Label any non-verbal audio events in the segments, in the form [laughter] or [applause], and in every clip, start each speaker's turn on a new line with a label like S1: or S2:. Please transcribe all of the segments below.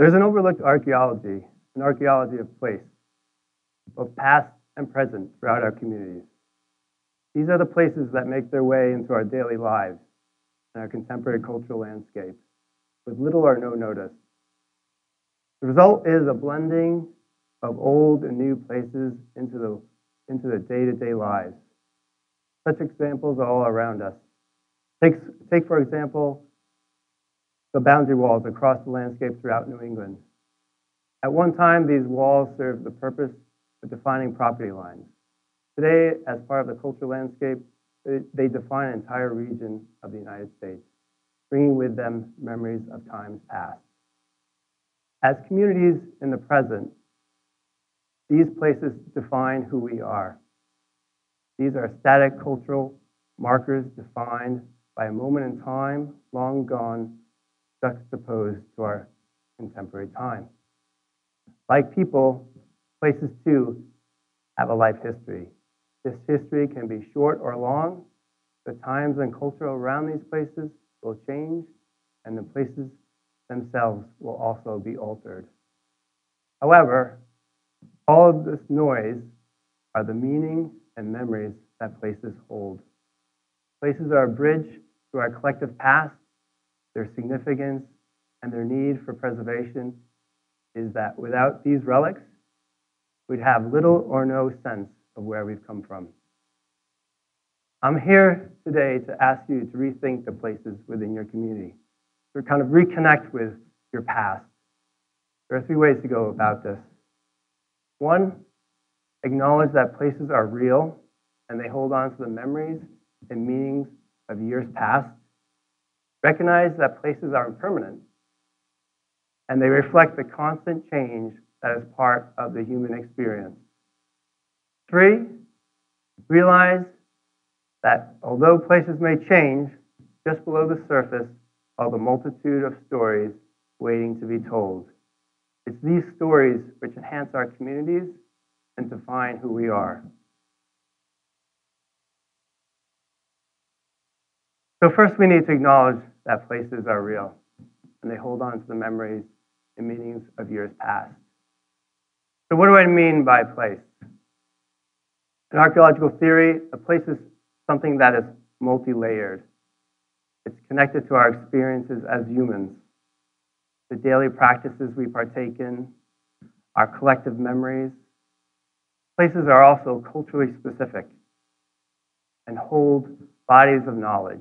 S1: There's an overlooked archaeology, an archaeology of place, both past and present throughout our communities. These are the places that make their way into our daily lives and our contemporary cultural landscape with little or no notice. The result is a blending of old and new places into the, into the day-to-day lives. Such examples are all around us. Take, take, for example, the boundary walls across the landscape throughout New England. At one time, these walls served the purpose of defining property lines. Today, as part of the cultural landscape, they define an entire region of the United States, bringing with them memories of times past. As communities in the present, these places define who we are. These are static cultural markers defined by a moment in time long gone, juxtaposed to our contemporary time. Like people, places too have a life history. This history can be short or long. The times and culture around these places will change, and the places themselves will also be altered. However, all of this noise are the meaning and memories that places hold. Places are a bridge to our collective past, their significance, and their need for preservation is that without these relics, we'd have little or no sense of where we've come from. I'm here today to ask you to rethink the places within your community, to kind of reconnect with your past. There are three ways to go about this. One, acknowledge that places are real and they hold on to the memories and meanings of years past. Recognize that places are impermanent and they reflect the constant change that is part of the human experience. Three, realize that although places may change, just below the surface are the multitude of stories waiting to be told. It's these stories which enhance our communities and define who we are. So, first, we need to acknowledge that places are real and they hold on to the memories and meanings of years past. So, what do I mean by place? In archaeological theory, a place is something that is multi layered. It's connected to our experiences as humans, the daily practices we partake in, our collective memories. Places are also culturally specific and hold bodies of knowledge.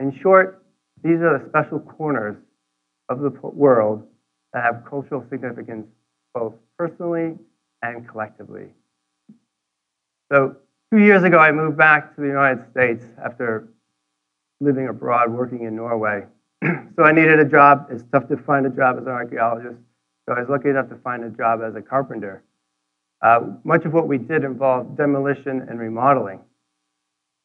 S1: In short, these are the special corners of the world that have cultural significance both personally and collectively. So, two years ago, I moved back to the United States after living abroad, working in Norway. [clears throat] so, I needed a job. It's tough to find a job as an archaeologist. So, I was lucky enough to find a job as a carpenter. Uh, much of what we did involved demolition and remodeling.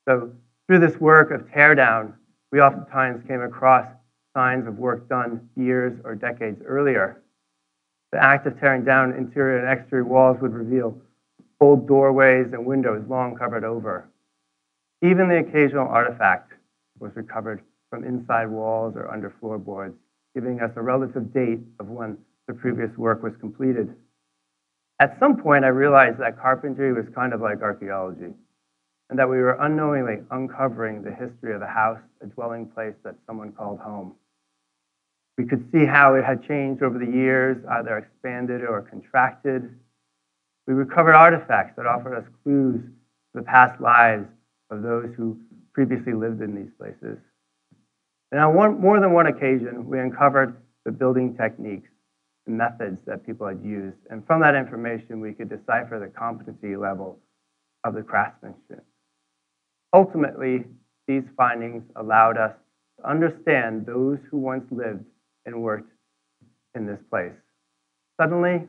S1: So, through this work of teardown, we oftentimes came across signs of work done years or decades earlier. The act of tearing down interior and exterior walls would reveal old doorways and windows long covered over. Even the occasional artifact was recovered from inside walls or under floorboards, giving us a relative date of when the previous work was completed. At some point, I realized that carpentry was kind of like archaeology, and that we were unknowingly uncovering the history of the house, a dwelling place that someone called home. We could see how it had changed over the years, either expanded or contracted. We recovered artifacts that offered us clues to the past lives of those who previously lived in these places. And on one, more than one occasion, we uncovered the building techniques and methods that people had used. And from that information, we could decipher the competency level of the craftsmanship. Ultimately, these findings allowed us to understand those who once lived and worked in this place. Suddenly,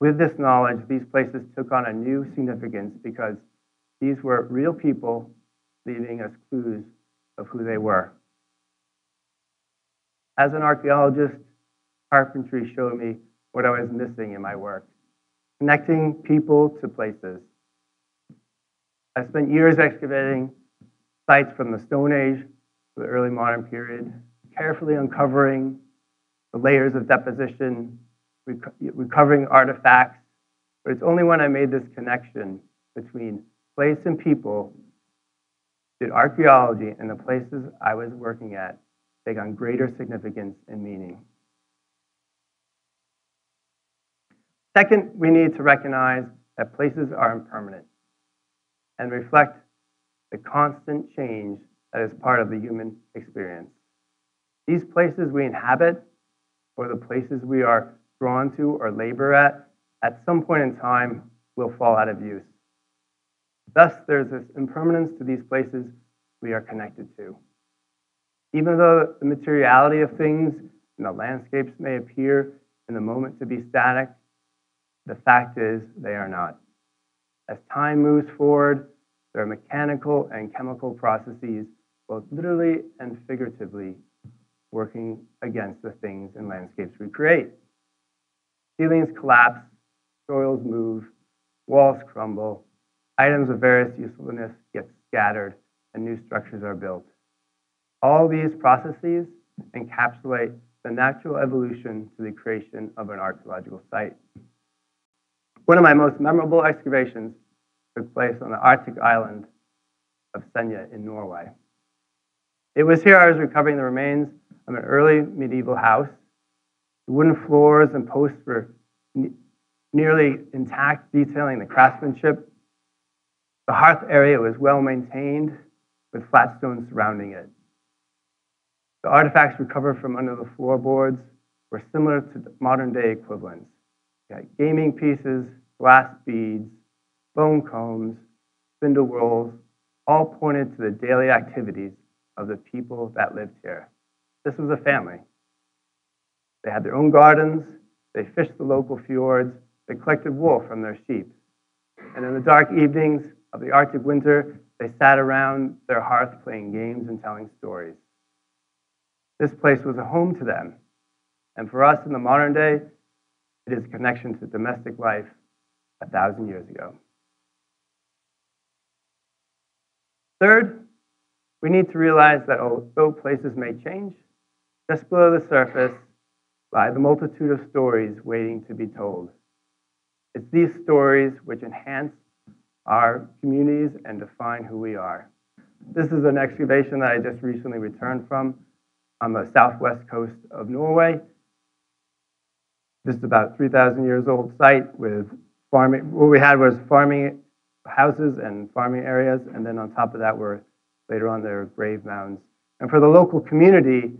S1: with this knowledge, these places took on a new significance because these were real people leaving us clues of who they were. As an archaeologist, carpentry showed me what I was missing in my work connecting people to places. I spent years excavating sites from the Stone Age to the early modern period, carefully uncovering the layers of deposition, reco- recovering artifacts. But it's only when I made this connection between place and people did archaeology and the places I was working at take on greater significance and meaning. Second, we need to recognize that places are impermanent and reflect the constant change that is part of the human experience. These places we inhabit, or the places we are drawn to or labor at, at some point in time will fall out of use. Thus, there's this impermanence to these places we are connected to. Even though the materiality of things and the landscapes may appear in the moment to be static, the fact is they are not. As time moves forward, there are mechanical and chemical processes, both literally and figuratively, working against the things and landscapes we create. Ceilings collapse, soils move, walls crumble, items of various usefulness get scattered, and new structures are built. All these processes encapsulate the natural evolution to the creation of an archaeological site. One of my most memorable excavations took place on the Arctic island of Senja in Norway. It was here I was recovering the remains of an early medieval house. The wooden floors and posts were ne- nearly intact, detailing the craftsmanship. The hearth area was well maintained with flat stones surrounding it. The artifacts recovered from under the floorboards were similar to modern day equivalents. Gaming pieces, glass beads, bone combs, spindle whorls, all pointed to the daily activities of the people that lived here. This was a family. They had their own gardens, they fished the local fjords, they collected wool from their sheep. And in the dark evenings of the Arctic winter, they sat around their hearth playing games and telling stories. This place was a home to them. And for us in the modern day, it is a connection to domestic life a thousand years ago. Third, we need to realize that although places may change, just below the surface lie the multitude of stories waiting to be told. It's these stories which enhance our communities and define who we are. This is an excavation that I just recently returned from on the southwest coast of Norway. This is about 3,000 years old site with farming. What we had was farming houses and farming areas, and then on top of that were later on their grave mounds. And for the local community,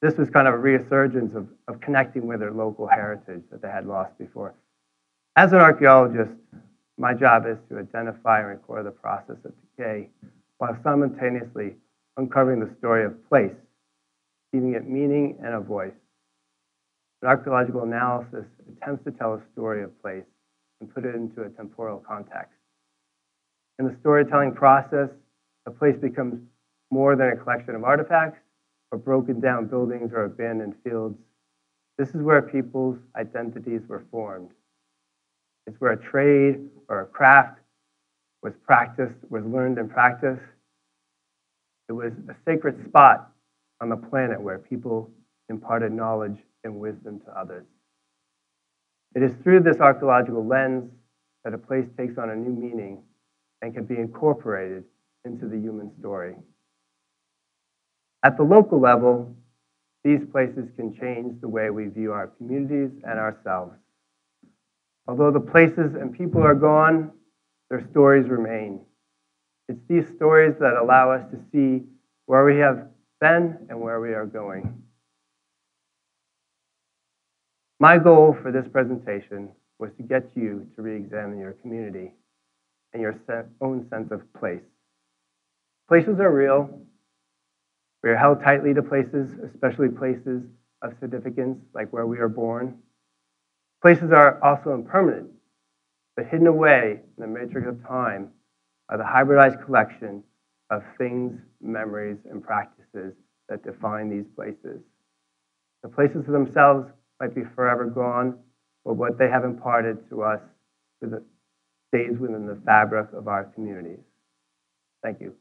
S1: this was kind of a resurgence of, of connecting with their local heritage that they had lost before. As an archaeologist, my job is to identify and record the process of decay while simultaneously uncovering the story of place, giving it meaning and a voice. An archaeological analysis attempts to tell a story of place and put it into a temporal context. In the storytelling process, a place becomes more than a collection of artifacts or broken down buildings or abandoned fields. This is where people's identities were formed. It's where a trade or a craft was practiced, was learned and practiced. It was a sacred spot on the planet where people imparted knowledge and wisdom to others. It is through this archaeological lens that a place takes on a new meaning and can be incorporated into the human story. At the local level, these places can change the way we view our communities and ourselves. Although the places and people are gone, their stories remain. It's these stories that allow us to see where we have been and where we are going. My goal for this presentation was to get you to re examine your community and your own sense of place. Places are real. We are held tightly to places, especially places of significance, like where we are born. Places are also impermanent, but hidden away in the matrix of time are the hybridized collection of things, memories, and practices that define these places. The places themselves might be forever gone, but what they have imparted to us stays within the fabric of our communities. Thank you.